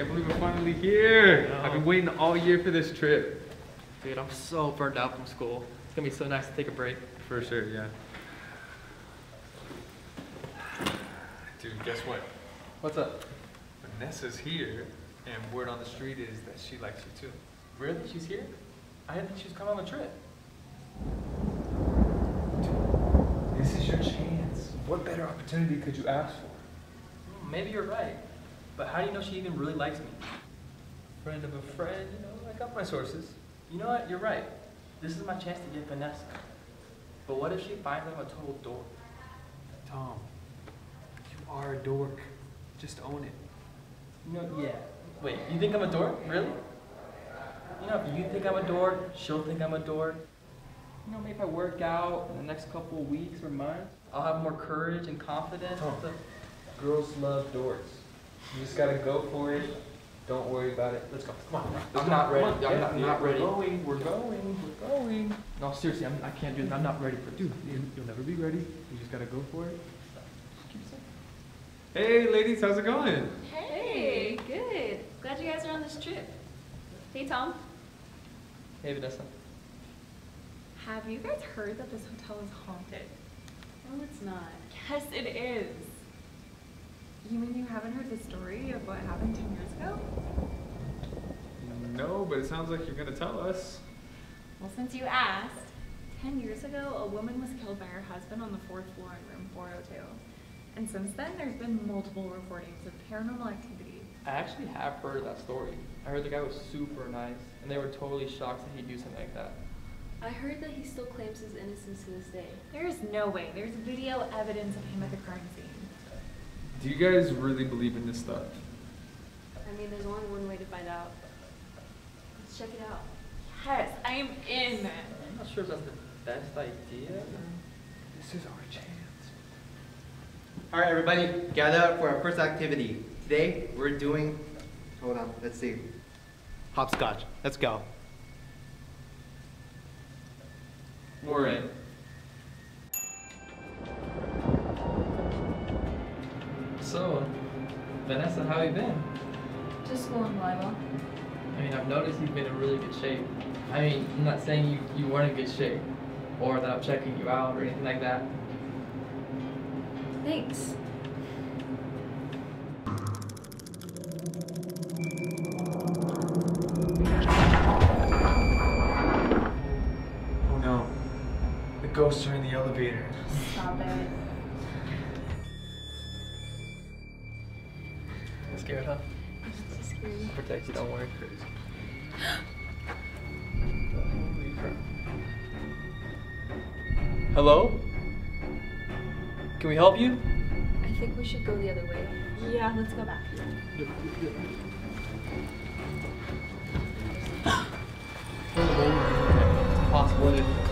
Can't believe we're finally here. I've been waiting all year for this trip. Dude, I'm so burned out from school. It's gonna be so nice to take a break. For sure, yeah. Dude, guess what? What's up? Vanessa's here, and word on the street is that she likes you too. Really? She's here? I heard that she was coming on the trip. This is your chance. What better opportunity could you ask for? Maybe you're right. But how do you know she even really likes me? Friend of a friend, you know, I got my sources. You know what? You're right. This is my chance to get Vanessa. But what if she finds I'm a total dork? Tom, you are a dork. Just own it. You know, yeah. Wait, you think I'm a dork? Really? You know, if you think I'm a dork, she'll think I'm a dork. You know, maybe if I work out in the next couple of weeks or months, I'll have more courage and confidence. Tom. to- Girls love dorks. You just gotta go for it. Don't worry about it. Let's go. Come on. I'm not ready. I'm Yeah, not, yeah, not ready. We're going. We're going. We're going. No, seriously, I'm, I can't do this. I'm not ready for it. Dude, you, you'll never be ready. You just gotta go for it. Hey, ladies, how's it going? Hey, good. Glad you guys are on this trip. Hey, Tom. Hey, Vanessa. Have you guys heard that this hotel is haunted? No, it's not. Yes, it is. You mean you haven't heard the story of what happened 10 years ago? No, but it sounds like you're gonna tell us. Well, since you asked, 10 years ago, a woman was killed by her husband on the fourth floor in room 402. And since then, there's been multiple reportings of paranormal activity. I actually have heard of that story. I heard the guy was super nice, and they were totally shocked that he'd do something like that. I heard that he still claims his innocence to this day. There's no way. There's video evidence of him at the crime scene. Do you guys really believe in this stuff? I mean, there's only one way to find out. Let's check it out. Yes, I am in. I'm not sure if that's the best idea. This is our chance. All right, everybody, gather up for our first activity. Today, we're doing, hold on, let's see. Hopscotch. Let's go. We're in. So, Vanessa, how you been? Just going and volleyball. I mean, I've noticed you've been in really good shape. I mean, I'm not saying you, you weren't in good shape, or that I'm checking you out, or anything like that. Thanks. Oh no. The ghosts are in the elevator. Stop it. Scared, huh? It's so scary. I'll protect you, don't worry. Hello? Can we help you? I think we should go the other way. Yeah, let's go back. It's a possibility. Zach!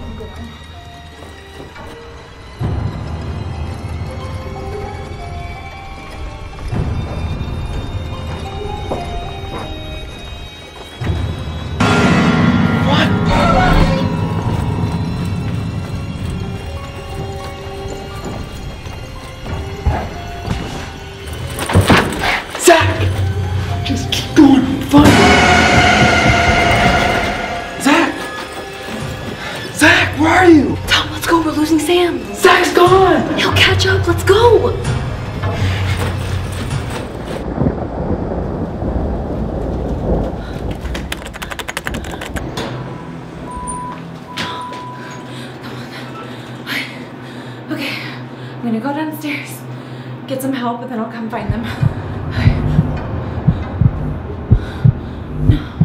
Go downstairs, get some help, and then I'll come find them. Sam.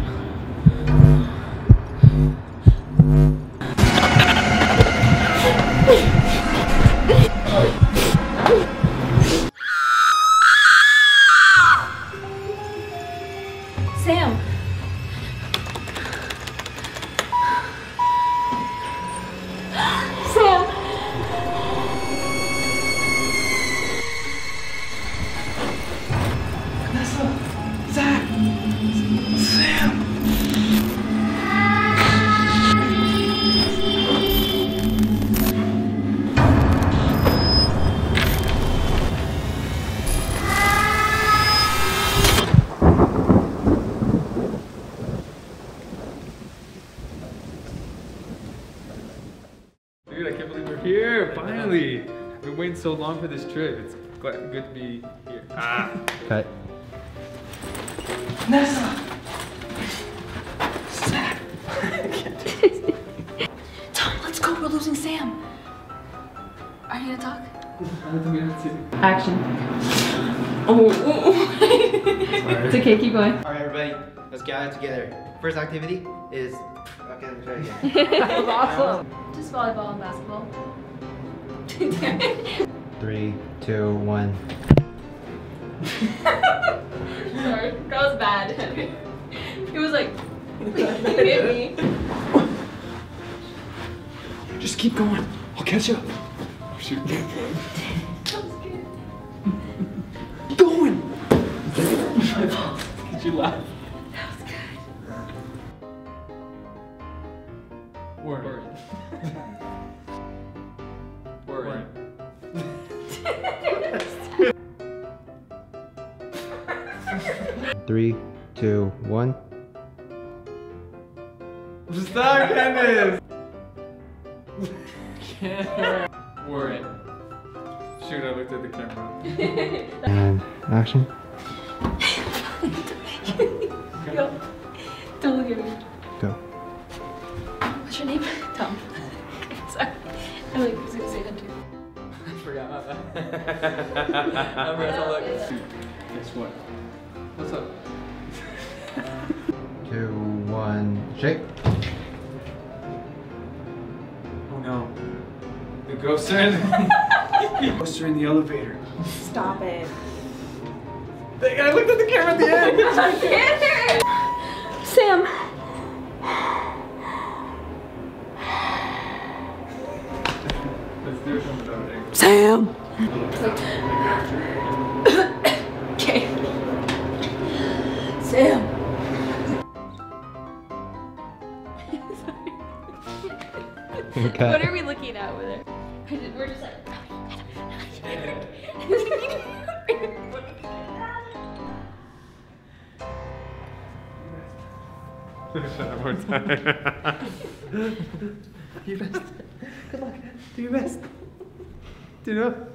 So long for this trip. It's gl- good to be here. Ah. Cut. Tom, let's go. We're losing Sam. Are you gonna talk? I don't think we have to. Action. Oh, it's okay, keep going. All right, everybody, let's gather together. First activity is. Okay, let me try again. That was awesome. Just volleyball and basketball. Three, two, one. Sorry, that was bad. it was like hit me. Just keep going. I'll catch up. Oh, shoot. That was good. Keep going. Did you laugh? Three, two, one. Stop, Candise! Word. Shoot, I looked at the camera. And action. Go. Don't look at me. Go. What's your name? Tom. Sorry. I like was gonna say that too. I forgot my bad. I'm ready to look. Guess what? What's up? Two, one, shake. Oh no. The ghosts are in. Ghosts are in the elevator. Stop it. I looked at the camera at the end! Sam. Let's do it from another angle. Sam. Okay. What are we looking at with there? I just- We're just like. Shut up one time. Do your best. Good luck. Do your best. Do you know?